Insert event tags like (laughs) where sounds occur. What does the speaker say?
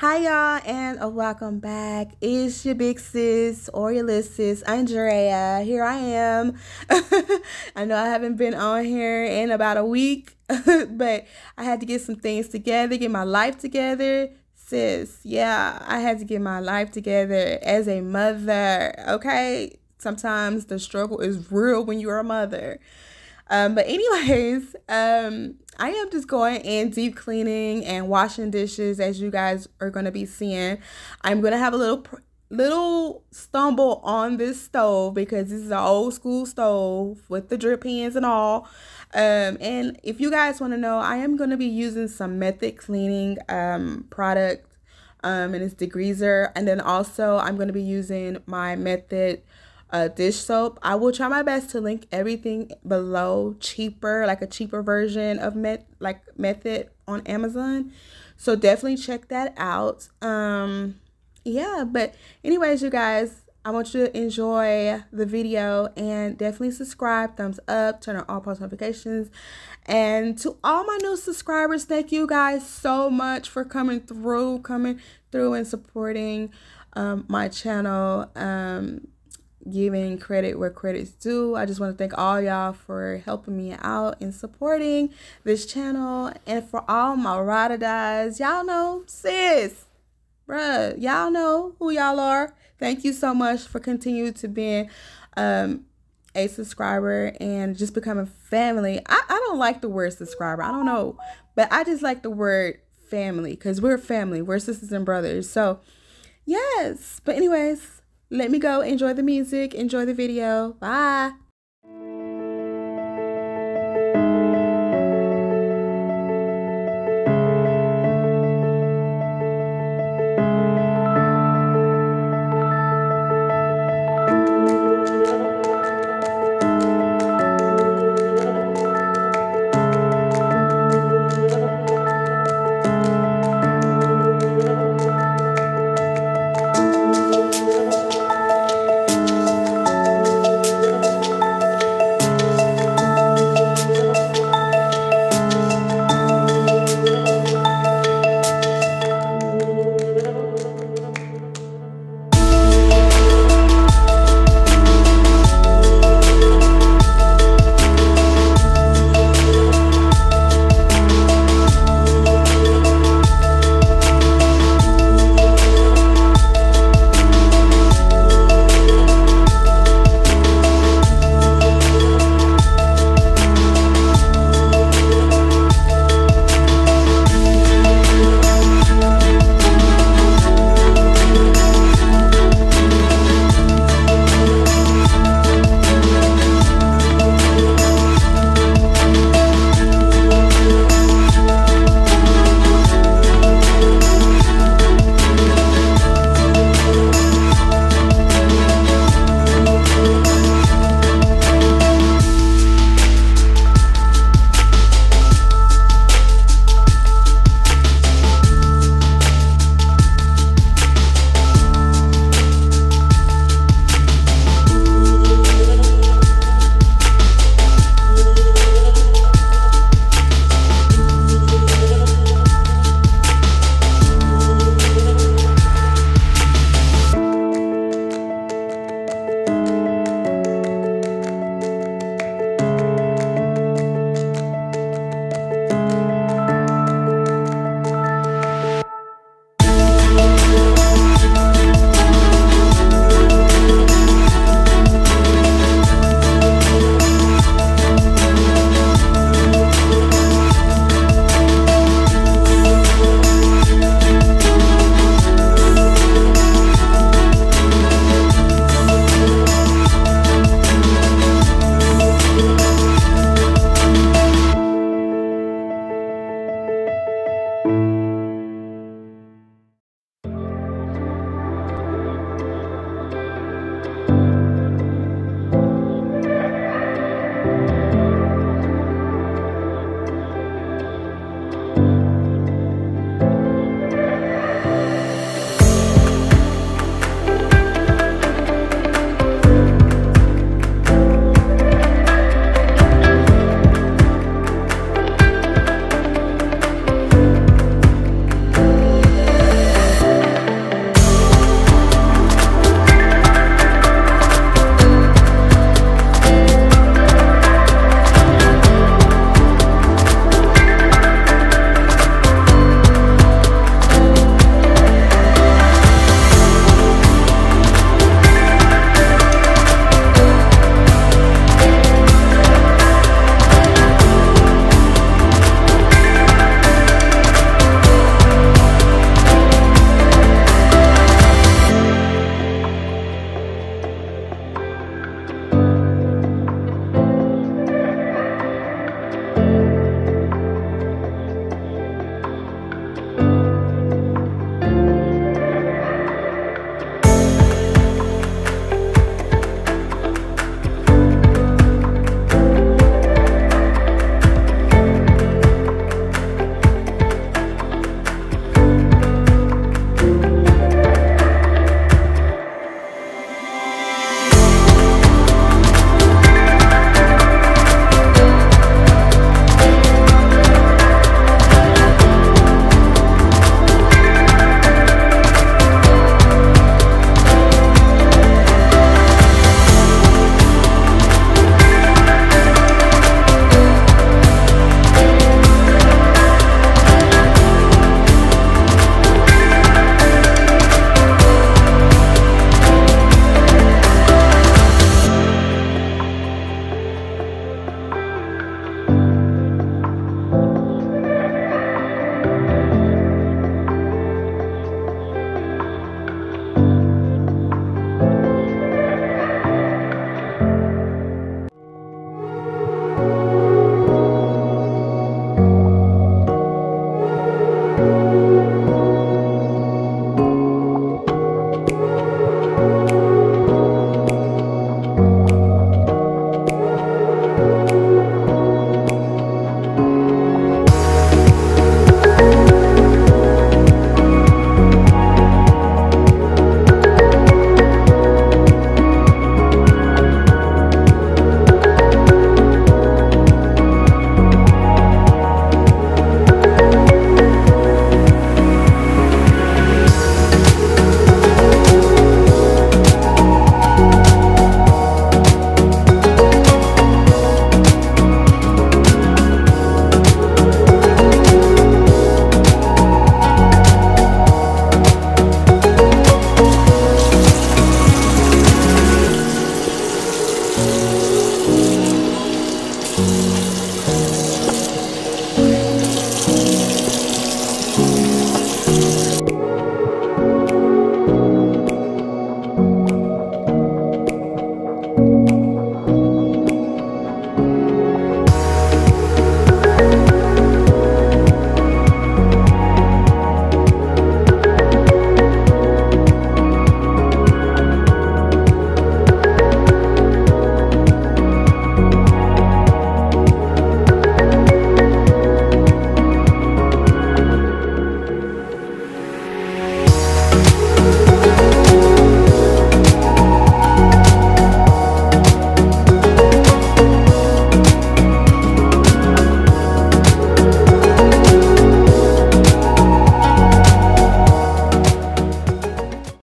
Hi y'all and oh, welcome back. It's your big sis or your little sis, Andrea. Here I am. (laughs) I know I haven't been on here in about a week, (laughs) but I had to get some things together, get my life together. Sis, yeah, I had to get my life together as a mother. Okay, sometimes the struggle is real when you're a mother. Um, but anyways, um, I am just going in deep cleaning and washing dishes as you guys are going to be seeing. I'm going to have a little little stumble on this stove because this is an old school stove with the drip pans and all. Um, and if you guys want to know, I am going to be using some method cleaning um, product um, and it's degreaser. And then also I'm going to be using my method uh, dish soap. I will try my best to link everything below cheaper, like a cheaper version of met like method on Amazon. So definitely check that out. Um yeah, but anyways, you guys, I want you to enjoy the video and definitely subscribe, thumbs up, turn on all post notifications. And to all my new subscribers, thank you guys so much for coming through, coming through and supporting um, my channel. Um, giving credit where credit's due. I just want to thank all y'all for helping me out and supporting this channel. And for all my ride or dies, y'all know, sis, bruh, y'all know who y'all are. Thank you so much for continuing to being um, a subscriber and just becoming family. I, I don't like the word subscriber. I don't know. But I just like the word family because we're family. We're sisters and brothers. So, yes. But anyways, let me go enjoy the music, enjoy the video. Bye.